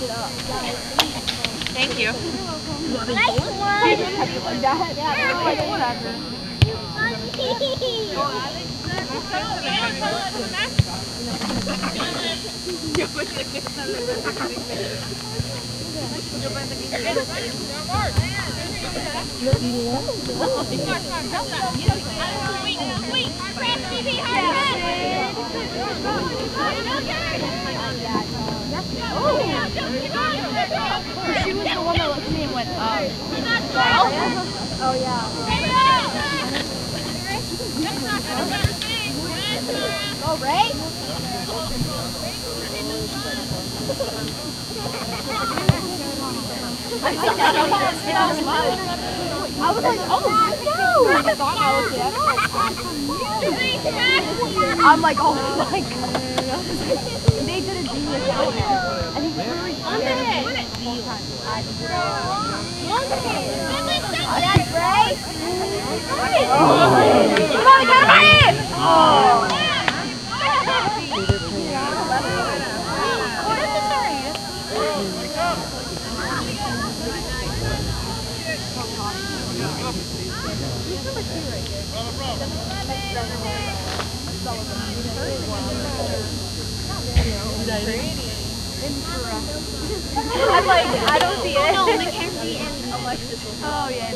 Thank you. I just kept it like that. Yeah, like, whatever. She was the one that looked at me and went, um, oh yeah. Oh, Ray? I was like, oh no! I thought I was there. I'm like, oh my god. They did a genius down there. And he was really scared the whole time. That's Ray. Come on, get him! Oh. I'm like, I don't see it. No, Mackenzie and Alexis. Oh, yeah. I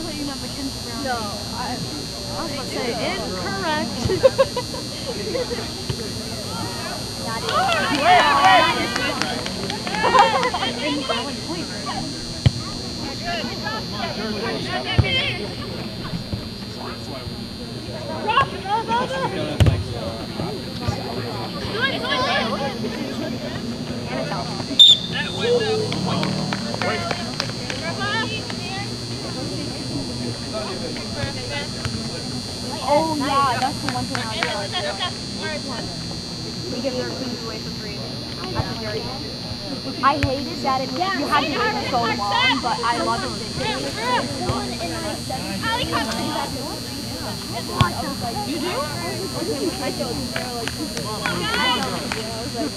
thought you meant Mackenzie Brown. No. I, I was about to say, incorrect. Oh, yeah, that's the one thing I really like. We give their food away for free at very end. I hated that it, you had to wait so long, but I love it. that it You do? I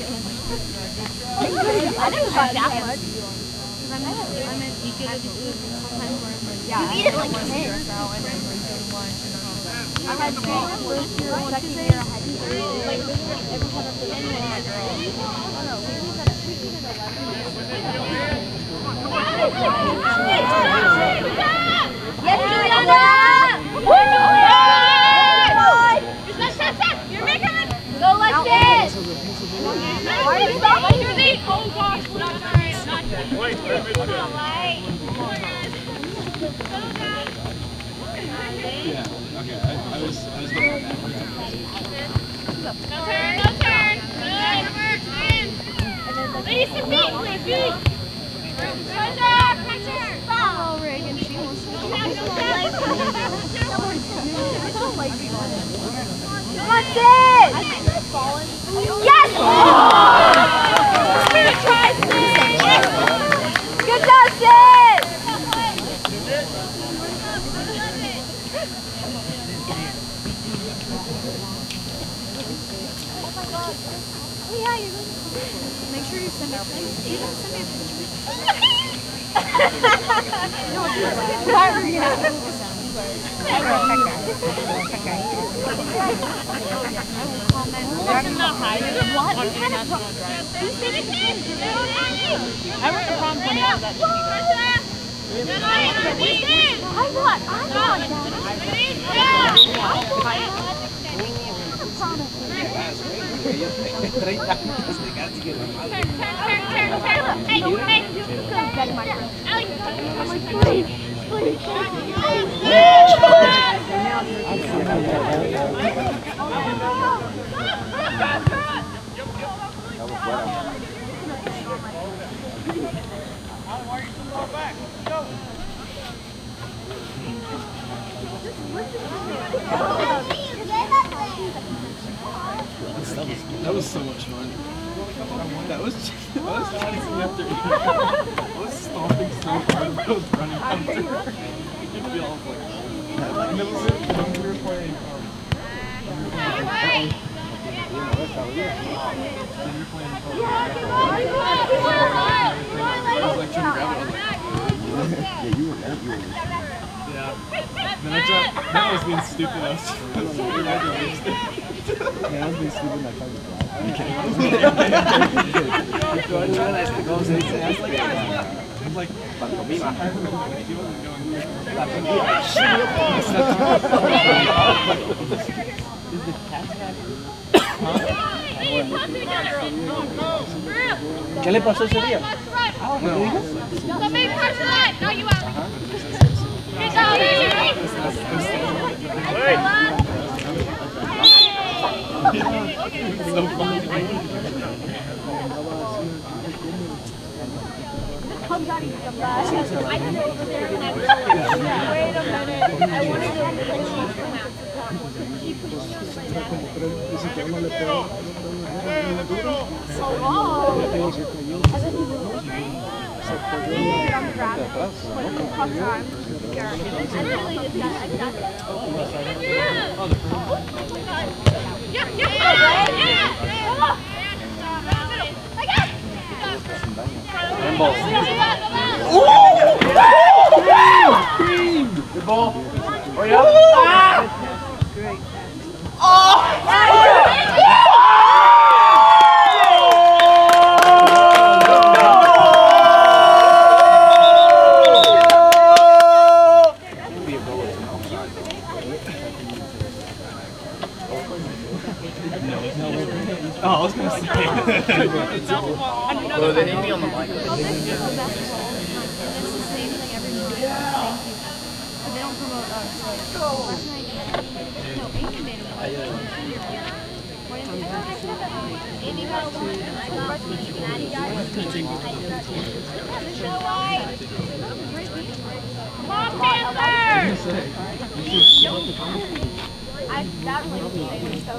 didn't try that much. You eat it like a kid. I had two first year, second year, I had three. Like, every time I did Yes, Juliana! You're making it. Go like Oh. Not alright. Not Yeah, okay, I, I was, I was looking at that. No turn. No turn. Good work. In. Ladies to feet. Please feet. Pressure. Pressure. Oh, Reagan, she wants to Come Come on, Sid! Yes! Good! Oh, yeah, you're going Make sure you send me a picture. Send me a picture. no, it's not. Yeah. What? What kind of pro- I went to prom 20 years that I want, I want that. Beg my friend. Was yeah. Then I dropped. Then I was being stupid. I was I was looking at the waist. Man, I was being stupid and I tried to drive. Okay. So I realized the goals they say, I was like, I was like, pantomima. She wasn't going. La pandilla. ¿Qué le pasó ese día? The big first line. No, you out. Good job, baby. It's like, yeah, wait a minute. I want to go over there. So long. And then he was like, on the ground. When it comes time, yeah. I literally just got, I got Yeah, yeah, yeah, yeah. I got it. Handball. Good ball. Oh yeah. Oh, I was gonna say. Well, they need me on the mic. That's the same thing every morning. Thank you. But they don't promote us. Like, last night, no, Amy made a What did you Amy got one. I got Maddie got Come on, Panther. I, that really made me so,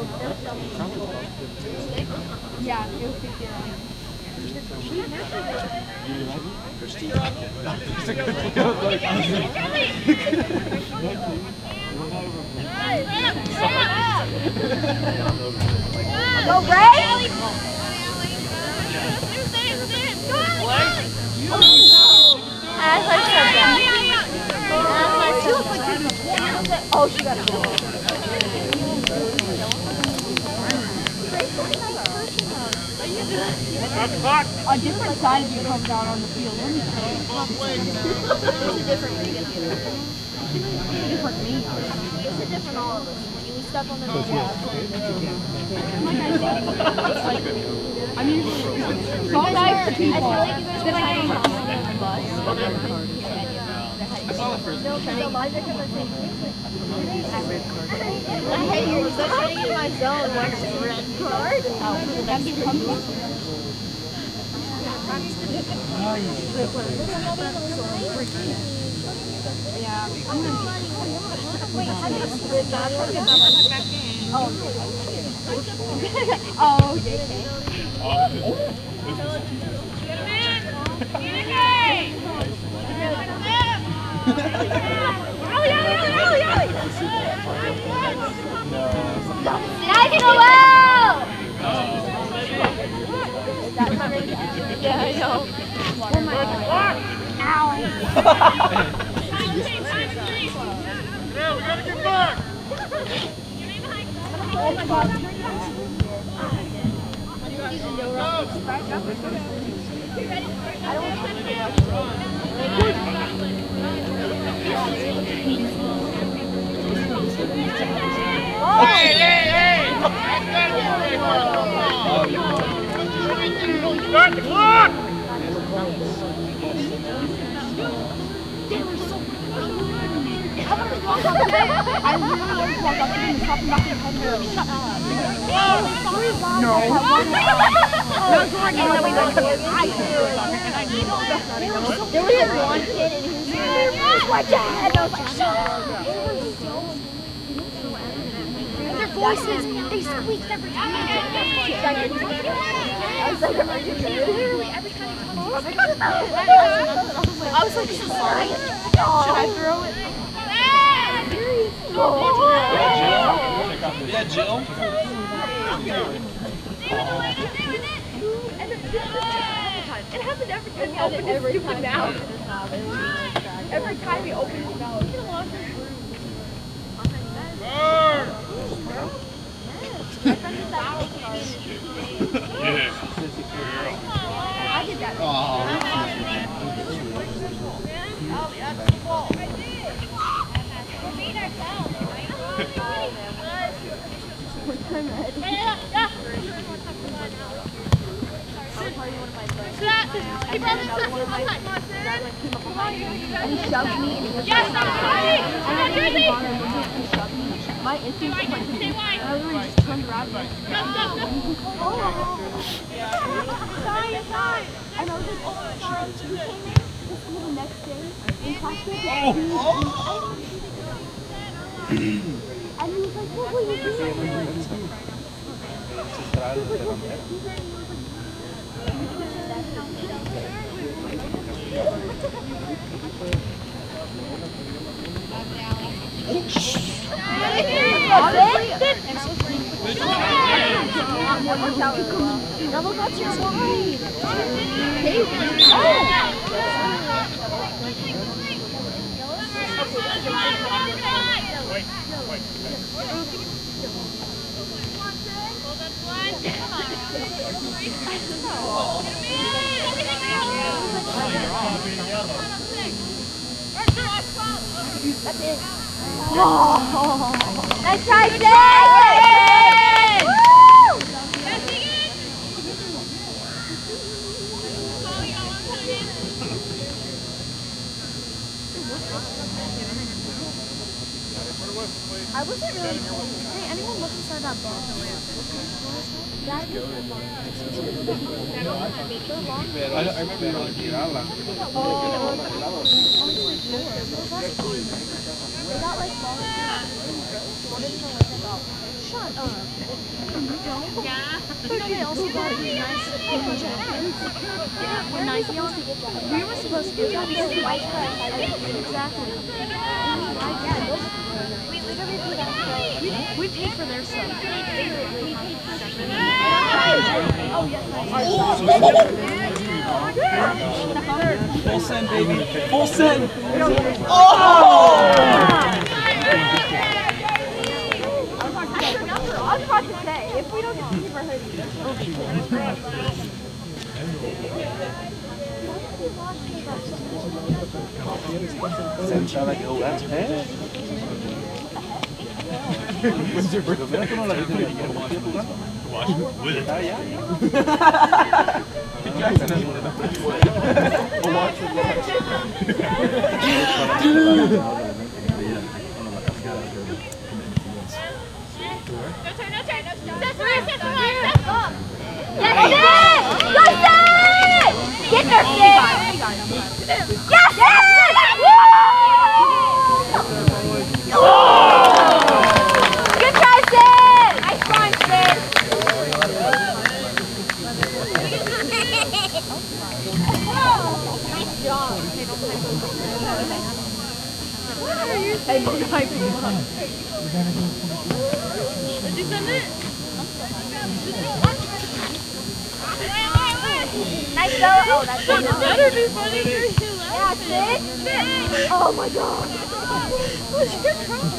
yeah, it was 50 around. Go, Ray! As I said that. As I said that. Oh, she got it. A different side of you comes out on the field. Let me tell you. different me. Different me. It's a different all of us. When you step on the I'm usually so nice to people. Then I hang out on the bus. I saw the first one. I hate you. You're trying in my zone. What's the red card? Oh, that's the company. Yeah. I'm gonna Oh. Oh. Now you go out! Yeah, I know. Oh my god. Ow. Oh my god. I kid voices, they squeaked every time. I was like, are you Literally, every time you come over. I was like, should I throw it? Yeah, Jill. It happened every time he opened his stupid mouth. Every time he opened his mouth. I did that. This one. And he shoved me and he was Yes, that's and then he Jersey. Came on and he shoved me. My instinct was like. I literally just turned around and Go, go, go. sorry, sorry. And I was like, oh, sorry. He came in the next day in practice. Oh, oh. And he was like, what were you doing? Now look what's your slide. Nice try! I wasn't really. Hey, anyone look inside that ball? That is I, I remember you were They got like Shut up. Don't? Yeah. We. We were supposed to jackets. White Exactly. We literally paid. We paid for their stuff. We paid for Oh, yes. Full send, baby. Full send. Oh! I was about to say, if we don't get to keep our hoodies. Sentada que jugar. ¿Eh? Mira cómo la gente le quiere jugando. Ah, ya. No turn, no turn. Step forward, step forward, step up. Yes, Sid! Go, Sid! Get there, Sid! Yes, Sid! Woo! Good try, Sid! Nice run, Sid! Nice job. Hey, we're hyping him up. Did you send it? Nice go. Oh, that's good. It better be funny you. Sid. Oh my god. What's your problem?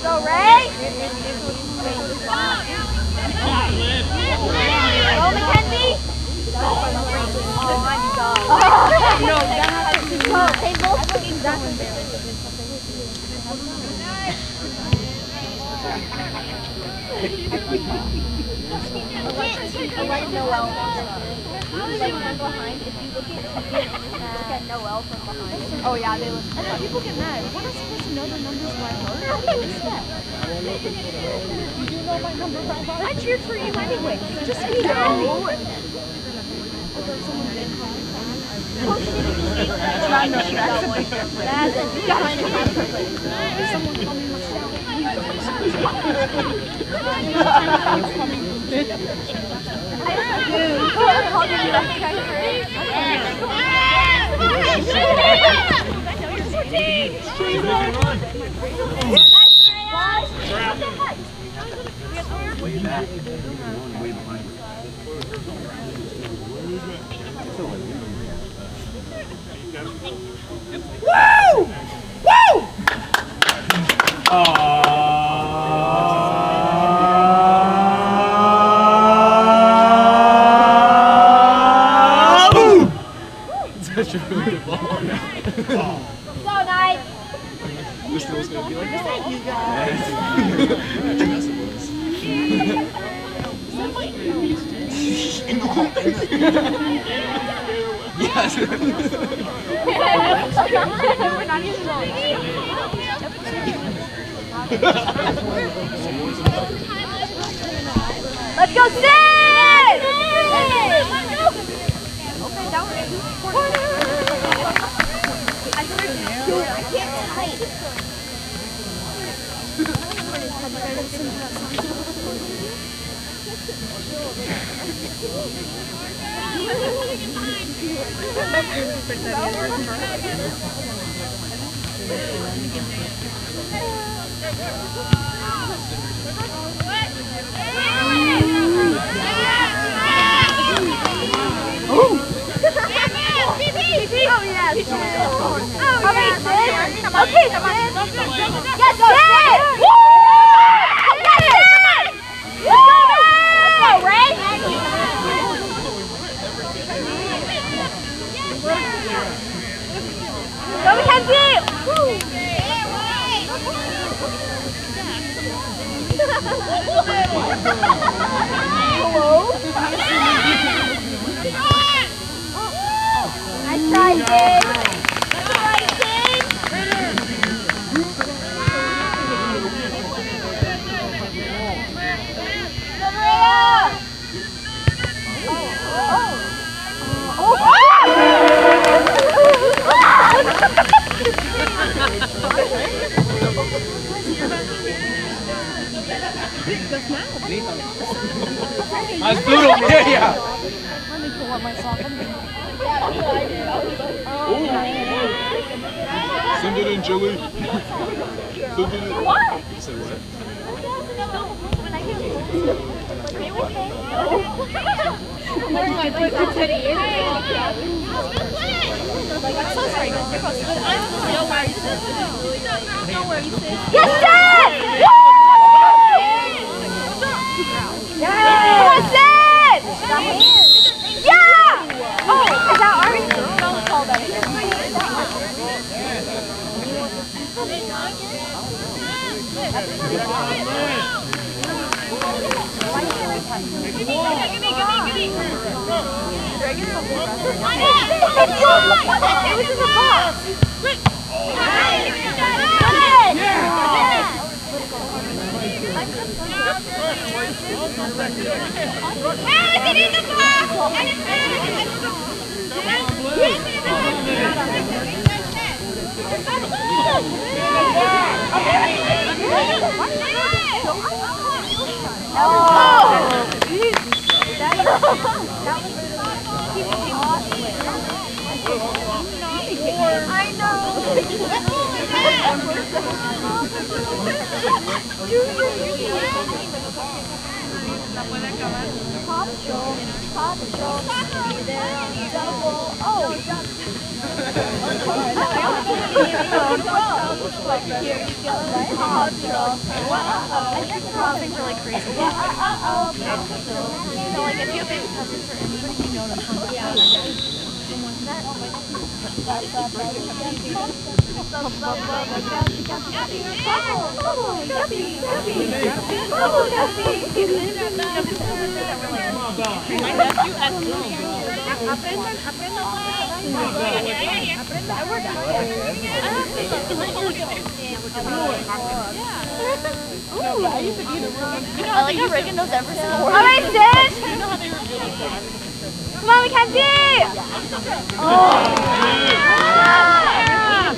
Go, Ray. Go, Mackenzie. Oh my god. like Noel. Like from behind, if you look at, look at Noel from behind. Oh yeah, they look. And then people get mad. We're not supposed to know the numbers by heart. How do you expect? You do know my number by heart. I cheered for you anyway. Just so you know. It's not no stress. That's it. You gotta Someone call me Way back. Way behind. Woo! Woo! Ah! Let's go, Sid! Okay, down I can't type. Okay. Yes! Yes, Sid. Let's go, Ray. Go, Mackenzie. Hello? Nice try, Sid. That's all right, Sid. Maria! Nice doodle. Yeah, yeah. Let me pull up my sock. Send it in, Jilly. Send it in. What? Say what? my voice for 10 years. I'm so sorry. Don't worry, sis. Don't. Yes, sis! Yes! sis! Yeah! Oh, is that ours? Don't call that It was in the box. Oh! I Pop show, pop show, be there, oh, double. Here you go, pop show. I think the pop things are like crazy. So like if you have baby cousins or anybody you know them from yeah. My nephew at school. I like how Reagan knows every single word. All right, sis. Come on, Mackenzie. Oh.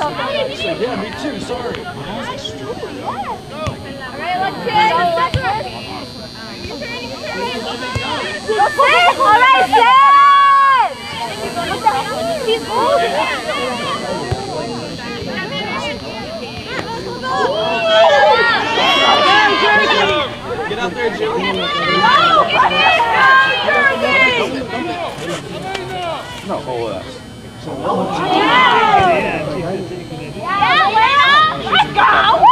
hold up. Yeah, me too, sorry. Alright, let's get sit! Alright, sit! He's Get out there, Julie. No, hold that. Yeah, Lena! Let's go!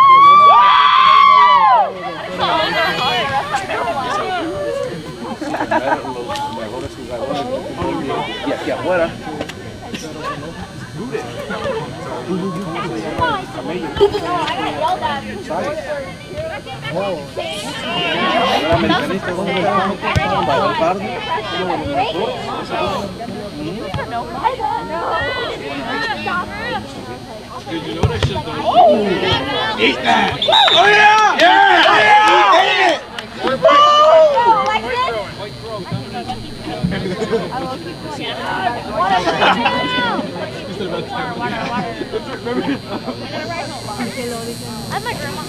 Mejores jugadores. Y aquí afuera. Era americanista, el. Dude, you know have done? Eat that! Oh yeah! Yeah! Yeah! Of about 10 minutes. I'm grandma.